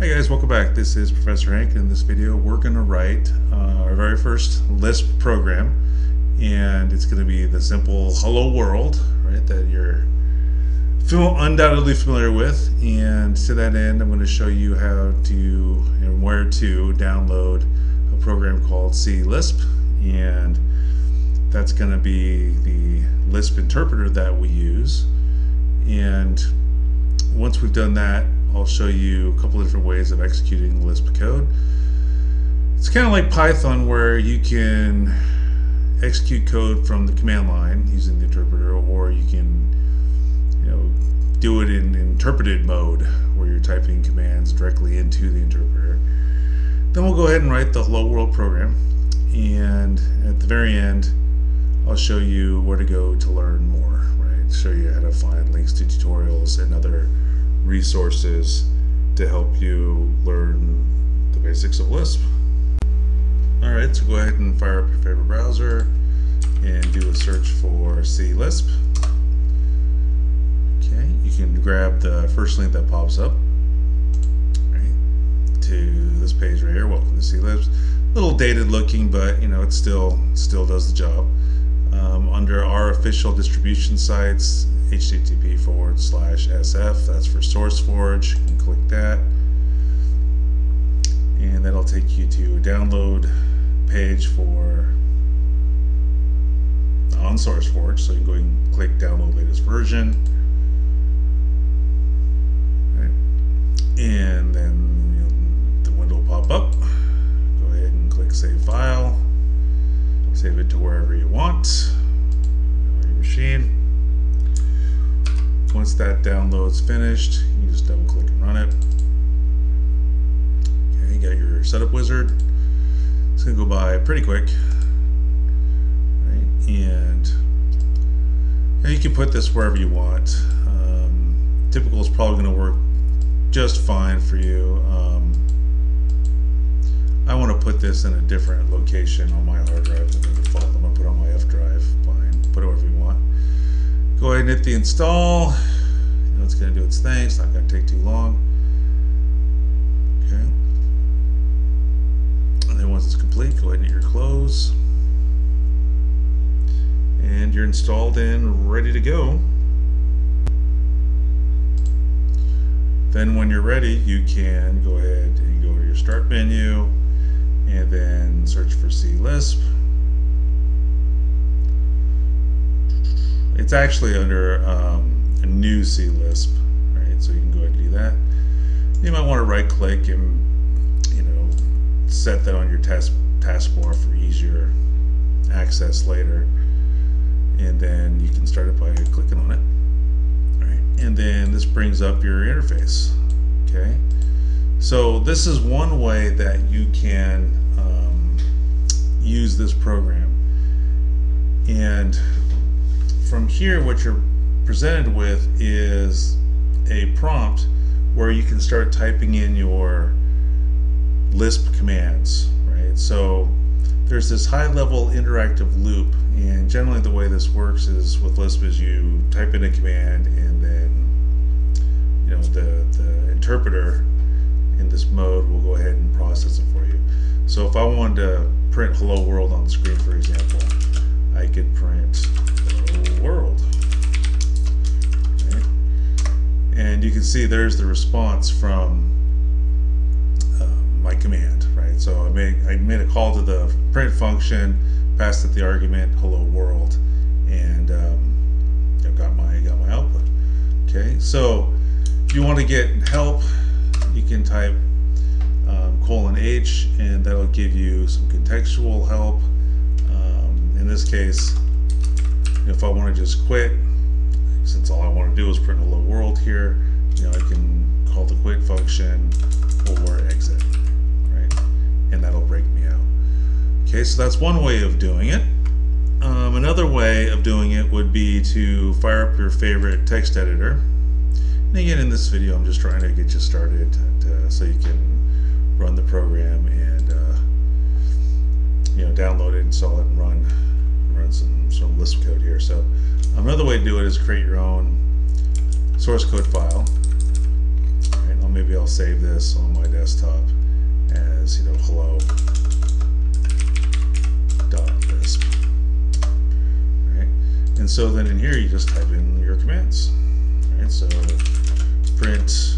Hey guys, welcome back. This is Professor Hank. In this video, we're going to write uh, our very first Lisp program, and it's going to be the simple "Hello World," right? That you're undoubtedly familiar with. And to that end, I'm going to show you how to and where to download a program called C Lisp, and that's going to be the Lisp interpreter that we use. And once we've done that, I'll show you a couple of different ways of executing Lisp code. It's kind of like Python where you can execute code from the command line using the interpreter or you can you know do it in interpreted mode where you're typing commands directly into the interpreter. Then we'll go ahead and write the hello world program and at the very end I'll show you where to go to learn more, right? Show you how to find links to tutorials and other resources to help you learn the basics of Lisp. Alright, so go ahead and fire up your favorite browser and do a search for C Lisp. Okay, you can grab the first link that pops up right, to this page right here. Welcome to C Lisp. A little dated looking, but you know it still still does the job. Um, under our official distribution sites, http forward slash sf. That's for SourceForge. You can click that. And that'll take you to a download page for on SourceForge. So you can go and click download latest version. And then you know, the window will pop up. Go ahead and click save file. Save it to wherever you want your machine. Once that download's finished, you just double click and run it. Okay, you got your setup wizard. It's gonna go by pretty quick. Right, and, and you can put this wherever you want. Um, typical is probably gonna work just fine for you. Um, I want to put this in a different location on my hard drive than the default. I'm going to put on my F drive. Fine, put it wherever you want. Go ahead and hit the install. It's going to do its thing. It's not going to take too long. Okay. And then once it's complete, go ahead and hit your close. And you're installed and ready to go. Then when you're ready, you can go ahead and go to your start menu and then search for C Lisp. It's actually under um, a new C Lisp, right? So you can go ahead and do that. You might want to right click and you know set that on your task taskbar for easier access later. And then you can start it by clicking on it. Right. And then this brings up your interface. Okay. So this is one way that you can um, use this program. And from here, what you're presented with is a prompt where you can start typing in your Lisp commands, right? So there's this high level interactive loop and generally the way this works is with Lisp is you type in a command and then you know the, the interpreter in this mode will go ahead and process it for you. So if I wanted to print hello world on the screen, for example, I could print And you can see there's the response from uh, my command, right? So I made, I made a call to the print function, passed it the argument hello world, and um, I got my, got my output. Okay, so if you want to get help you can type um, colon H and that'll give you some contextual help. Um, in this case, if I want to just quit, since all I want to do is print hello world here, you know, I can call the quit function or exit, right? And that'll break me out. Okay, so that's one way of doing it. Um, another way of doing it would be to fire up your favorite text editor and again, in this video, I'm just trying to get you started to, so you can run the program and uh, you know download it, install it, and run run some some Lisp code here. So another way to do it is create your own source code file. Right, know, maybe I'll save this on my desktop as, you know, hello dot lisp. Right? And so then in here you just type in your commands. Right? So print,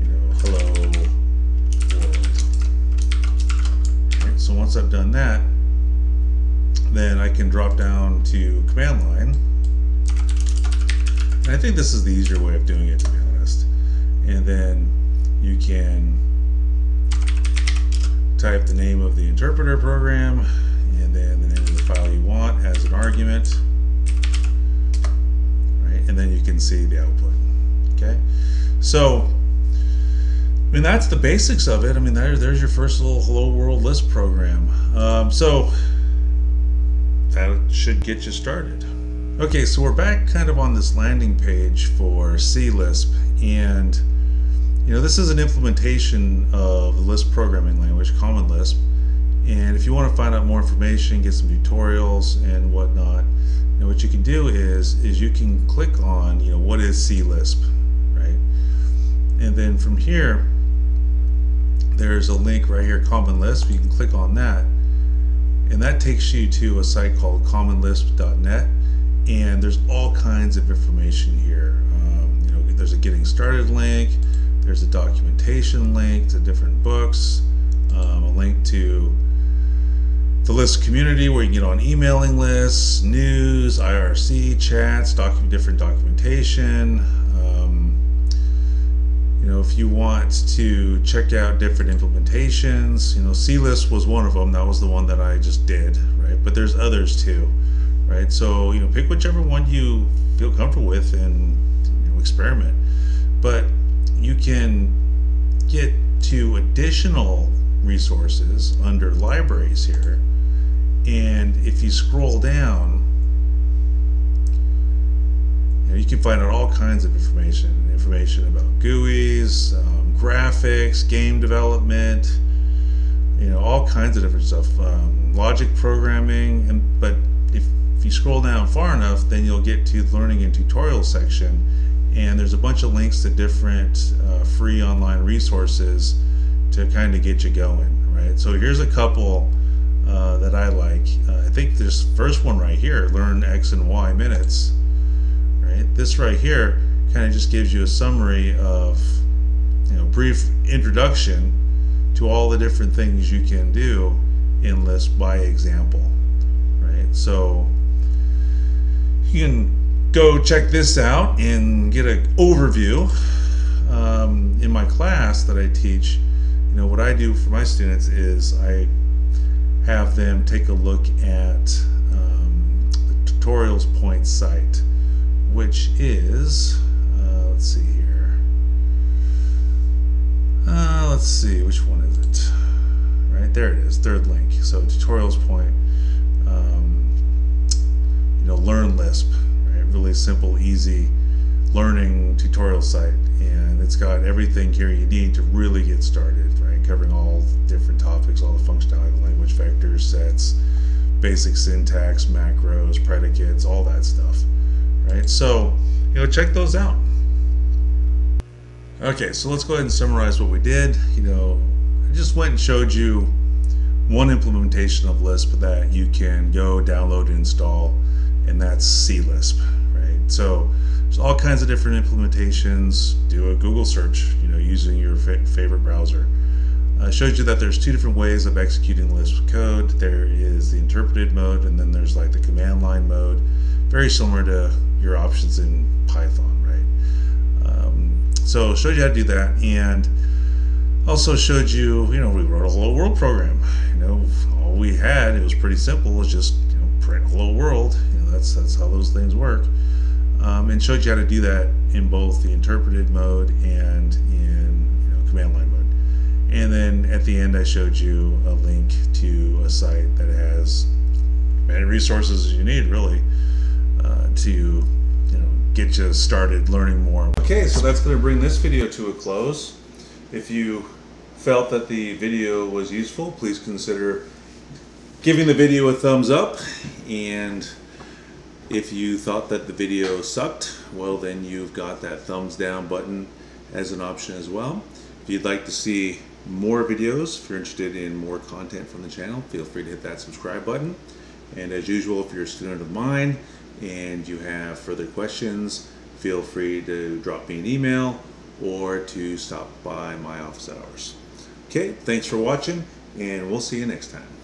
you know, hello world. Right? So once I've done that, then I can drop down to command line. I think this is the easier way of doing it, to be honest. And then you can type the name of the interpreter program and then the name of the file you want as an argument. Right, and then you can see the output. Okay, so I mean that's the basics of it. I mean there, there's your first little hello world Lisp program. Um, so that should get you started. Okay, so we're back kind of on this landing page for C-Lisp, and you know this is an implementation of the Lisp programming language, Common Lisp. And if you want to find out more information, get some tutorials and whatnot, you know, what you can do is is you can click on you know what is C-Lisp, right? And then from here, there's a link right here, Common Lisp. You can click on that and that takes you to a site called commonlisp.net and there's all kinds of information here um, you know there's a getting started link there's a documentation link to different books um, a link to the Lisp community where you can get on emailing lists news irc chats different documentation you know, if you want to check out different implementations, you know, C-Lisp was one of them. That was the one that I just did, right? But there's others too, right? So, you know, pick whichever one you feel comfortable with and you know, experiment. But you can get to additional resources under libraries here. And if you scroll down, know, you can find out all kinds of information, information about GUIs, um, graphics, game development, you know, all kinds of different stuff, um, logic programming, and but if, if you scroll down far enough, then you'll get to the learning and tutorial section, and there's a bunch of links to different uh, free online resources to kind of get you going, right? So here's a couple uh, that I like. Uh, I think this first one right here, learn X in Y minutes right? This right here kind of just gives you a summary of, you know, brief introduction to all the different things you can do in Lisp by example, right? So you can go check this out and get an overview. Um, in my class that I teach, you know, what I do for my students is I have them take a look at um, the tutorials point site which is, uh, let's see here. Uh, let's see, which one is it? Right, there it is, third link. So tutorials point, um, you know, learn Lisp, right? Really simple, easy learning tutorial site. And it's got everything here you need to really get started, right? Covering all different topics, all the functionality, the language vectors, sets, basic syntax, macros, predicates, all that stuff right? So, you know, check those out. Okay, so let's go ahead and summarize what we did. You know, I just went and showed you one implementation of Lisp that you can go download and install, and that's C Lisp, right? So there's all kinds of different implementations. Do a Google search, you know, using your favorite browser. Uh, shows you that there's two different ways of executing Lisp code. There is the interpreted mode, and then there's like the command line mode, very similar to your options in Python, right? Um, so showed you how to do that, and also showed you, you know, we wrote a whole world program. You know, all we had, it was pretty simple, It was just print hello world. You know, that's that's how those things work. Um, and showed you how to do that in both the interpreted mode and in you know, command line mode. And then at the end, I showed you a link to a site that has many resources you need, really uh, to you know get you started learning more. Okay, so that's going to bring this video to a close. If you felt that the video was useful, please consider giving the video a thumbs up. And if you thought that the video sucked, well then you've got that thumbs down button as an option as well. If you'd like to see more videos, if you're interested in more content from the channel, feel free to hit that subscribe button. And as usual, if you're a student of mine and you have further questions, feel free to drop me an email or to stop by my office hours. Okay, thanks for watching, and we'll see you next time.